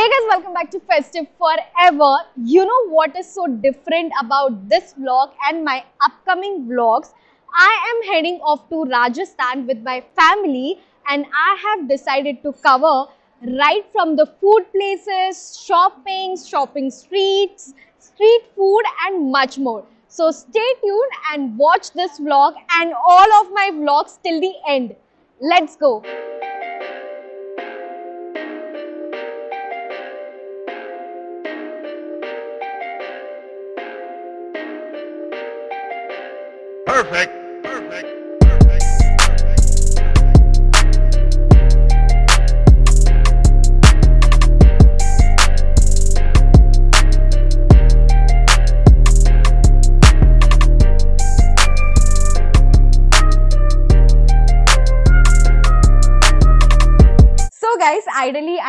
Hey guys, welcome back to Festive Forever. You know what is so different about this vlog and my upcoming vlogs? I am heading off to Rajasthan with my family and I have decided to cover right from the food places, shopping, shopping streets, street food and much more. So stay tuned and watch this vlog and all of my vlogs till the end. Let's go.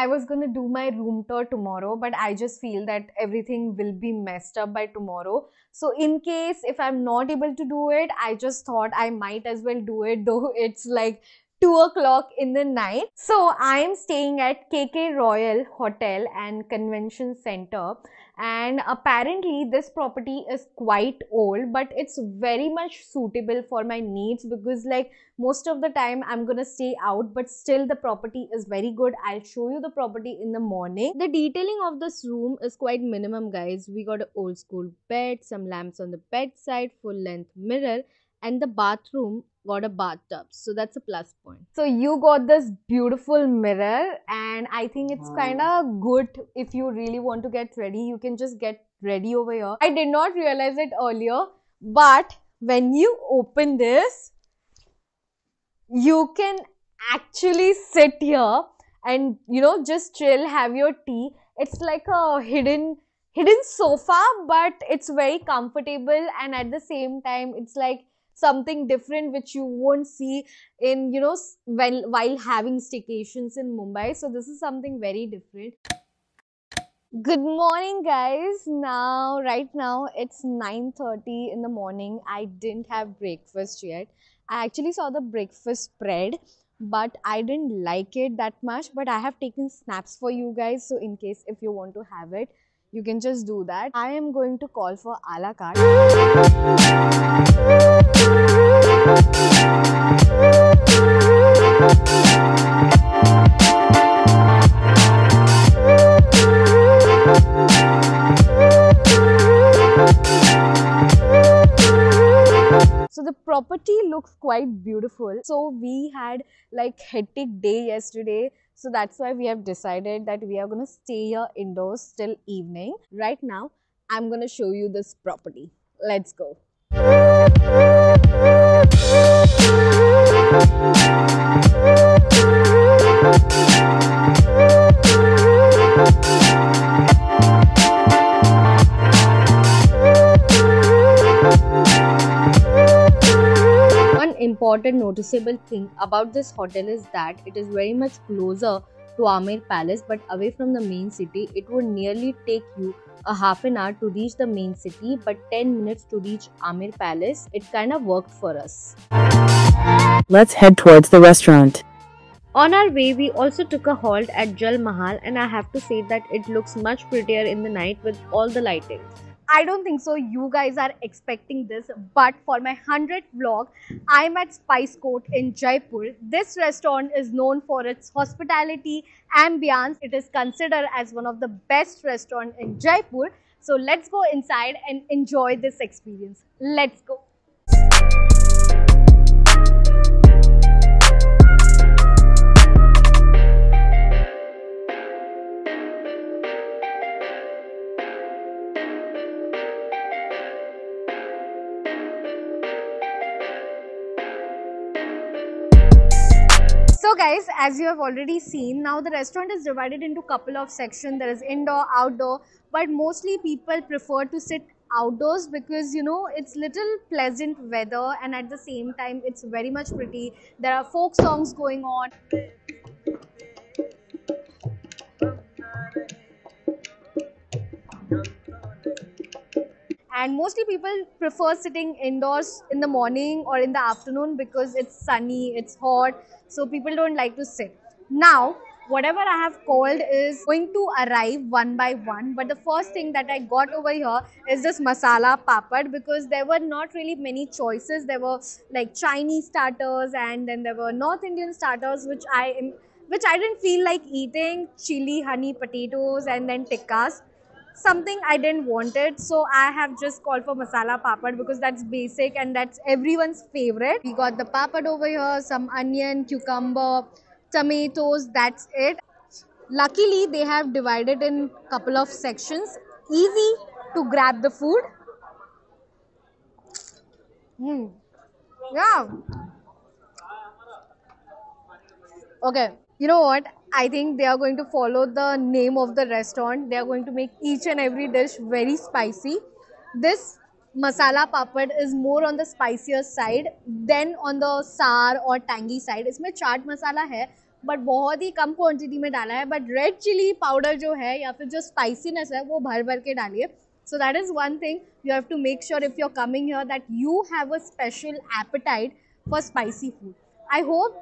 I was gonna do my room tour tomorrow, but I just feel that everything will be messed up by tomorrow. So in case if I'm not able to do it, I just thought I might as well do it though it's like 2 o'clock in the night. So I am staying at KK Royal Hotel and Convention Center and apparently this property is quite old but it's very much suitable for my needs because like most of the time i'm gonna stay out but still the property is very good. I'll show you the property in the morning. The detailing of this room is quite minimum guys. We got an old school bed some lamps on the bedside full length mirror and the bathroom got a bathtub. So that's a plus point. So you got this beautiful mirror and i think it's kind of good if you really want to get ready. You can just get ready over here. I did not realize it earlier but when you open this you can actually sit here and you know just chill have your tea. It's like a hidden hidden sofa but it's very comfortable and at the same time it's like something different which you won't see in you know while while having staycations in mumbai. So this is something very different. Good morning guys. Now right now it's 9:30 in the morning. I didn't have breakfast yet. I actually saw the breakfast spread but i didn't like it that much. But i have taken snaps for you guys so in case if you want to have it you can just do that. I am going to call for a la carte. So the property looks quite beautiful. So we had like hectic day yesterday so that's why we have decided that we are going to stay here indoors till evening. Right now i'm going to show you this property. Let's go important noticeable thing about this hotel is that it is very much closer to Amer Palace but away from the main city. It would nearly take you a half an hour to reach the main city but 10 minutes to reach Amer Palace. It kind of worked for us. Let's head towards the restaurant. On our way, we also took a halt at Jal Mahal, and I have to say that it looks much prettier in the night with all the lighting. I don't think so. You guys are expecting this, but for my 100th vlog, I'm at Spice Court in Jaipur. This restaurant is known for its hospitality, ambience. It is considered as one of the best restaurants in Jaipur. So let's go inside and enjoy this experience. Let's go. Guys, as you have already seen, now the restaurant is divided into couple of sections. There is indoor, outdoor, but mostly people prefer to sit outdoors because you know it's little pleasant weather and at the same time it's very much pretty. There are folk songs going on. And mostly people prefer sitting indoors in the morning or in the afternoon because it's sunny it's hot so people don't like to sit now whatever I have called is going to arrive one by one. But the first thing that I got over here is this masala papad because there were not really many choices. There were like Chinese starters and then there were North Indian starters, which I which I didn't feel like eating chili, honey, potatoes, and then tikkas something I didn't want it. So I have just called for masala papad because that's basic and that's everyone's favorite. We got the papad over here, some onion, cucumber, tomatoes, that's it. Luckily, they have divided in couple of sections. Easy to grab the food. Hmm. Yeah. Okay. You know what? I think they are going to follow the name of the restaurant. They are going to make each and every dish very spicy. This masala papad is more on the spicier side than on the sour or tangy side. इसमें चाट मसाला है but बहुत ही कम quantity में डाला है but red chilli powder जो है या फिर जो स्पाइसीनेस है वो भर भर के डालिए so that is one thing you have to make sure if you're coming here that you have a special appetite for spicy food i hope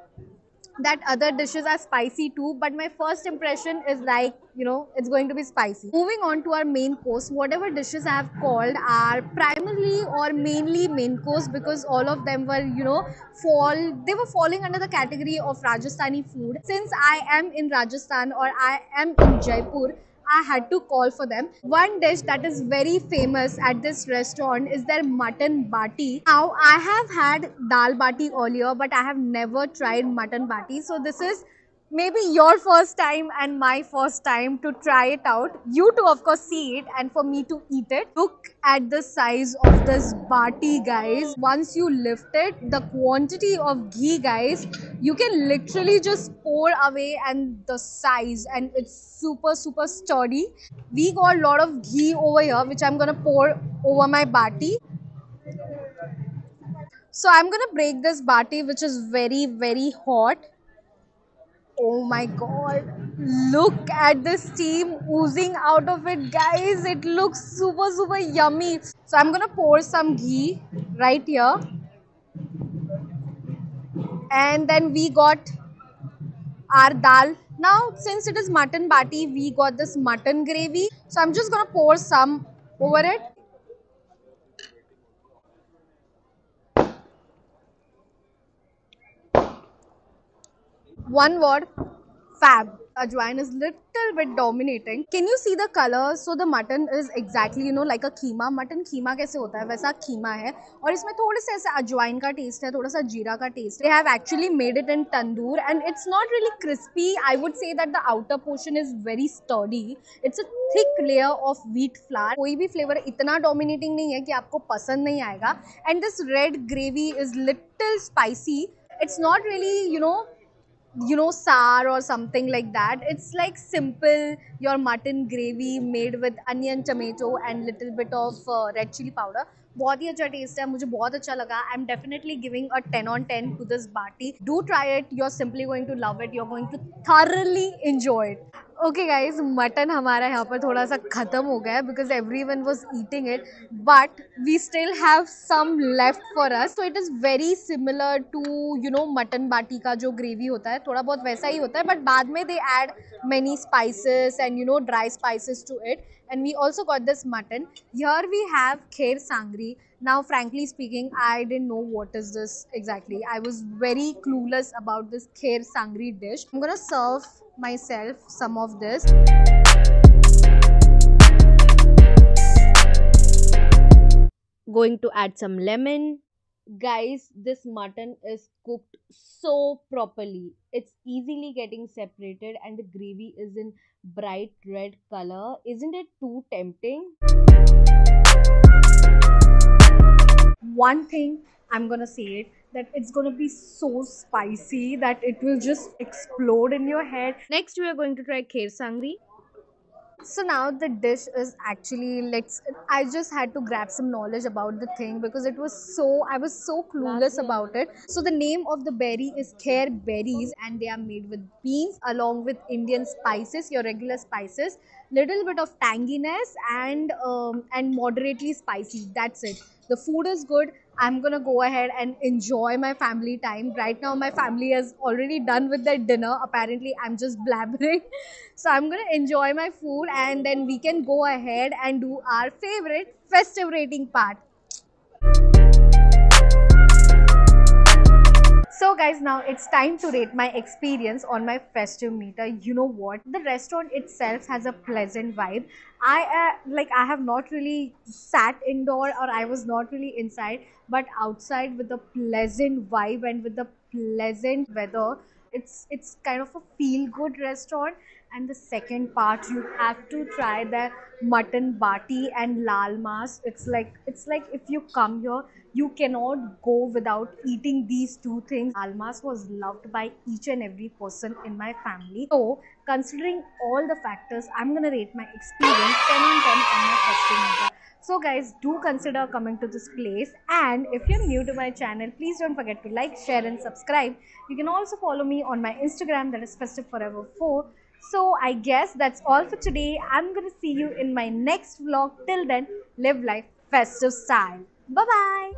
that other dishes are spicy too but my first impression is like you know it's going to be spicy. Moving on to our main course whatever dishes i have called are primarily or mainly main course because all of them were you know fall they were falling under the category of rajasthani food. Since i am in rajasthan or i am in jaipur I had to call for them. One dish that is very famous at this restaurant is their mutton bati. Now, I have had dal bati earlier, but I have never tried mutton bati. So, this is maybe your first time and my first time to try it out. You to, of course, see it and for me to eat it. Look at the size of this bati, guys. Once you lift it, the quantity of ghee, guys, you can literally just pour away and the size and it's super, super sturdy. We got a lot of ghee over here, which I'm gonna pour over my bati. So I'm gonna break this bati, which is very, very hot. Oh my god. Look at the steam oozing out of it, guys. It looks super, super yummy. So I'm gonna pour some ghee right here. And then we got our dal. Now, since it is mutton bati, we got this mutton gravy. So I'm just gonna pour some over it. One word, fab. Ajwain is little bit dominating. Can you see the color? So the mutton is exactly you know like a keema. Mutton keema कैसे होता है वैसा keema है और इसमें थोड़े से ऐसे अजवाइन का टेस्ट है थोड़ा सा जीरा का taste They have actually made it in tandoor and it's not really crispy. I would say that the outer portion is very sturdy. It's a thick layer of wheat flour. कोई भी flavor इतना dominating नहीं है कि आपको पसंद नहीं आएगा. And this red gravy is little spicy. It's not really you know you know sour or something like that it's like simple your mutton gravy made with onion tomato and little bit of uh, red chili powder बहुत ही अच्छा test है मुझे बहुत अच्छा लगा I am definitely giving a 10 on 10 to this baati do try it you are simply going to love it you are going to thoroughly enjoy it okay guys mutton हमारा यहाँ पर थोड़ा सा ख़त्म हो गया है because every one was eating it but we still have some left for us तो it is very similar to you know mutton baati का जो ग्रेवी होता है, थोड़ा बहुत वैसा ही होता है बट बाद में they add many spices and you know dry spices to it and we also got this mutton yeah we have ker sangri now frankly speaking I don't know what is this exactly I was very clueless about this ker sangri dish serve myself some of this. Going to add some lemon. Guys this mutton is cooked so properly. It's easily getting separated and the gravy is in bright red color. Isn't it too tempting? One thing i'm gonna say it that it's gonna be so spicy that it will just explode in your head. Next we are going to try kher sangri. So now the dish is actually let's i just had to grab some knowledge about the thing because it was so i was so clueless about it. So the name of the berry is kher berries and they are made with beans along with indian spices your regular spices little bit of tanginess and um, and moderately spicy. That's it. The food is good I'm gonna go ahead and enjoy my family time. Right now, my family is already done with their dinner. Apparently, I'm just blabbering. So, I'm gonna enjoy my food and then we can go ahead and do our favorite festive rating part. So guys, now it's time to rate my experience on my festive meter. You know what? The restaurant itself has a pleasant vibe. I uh, like I have not really sat indoor or I was not really inside, but outside with a pleasant vibe and with the pleasant weather, it's it's kind of a feel good restaurant. And the second part, you have to try the mutton bati and laal maas. It's like it's like if you come here you cannot go without eating these two things. Almas was loved by each and every person in my family. So, considering all the factors, I'm gonna rate my experience 10 on 10 on my meter. So guys, do consider coming to this place and if you're new to my channel, please don't forget to like, share and subscribe. You can also follow me on my Instagram that is festive forever 4. So I guess that's all for today. I'm going to see you in my next vlog. Till then, live life festive style. Bye-bye.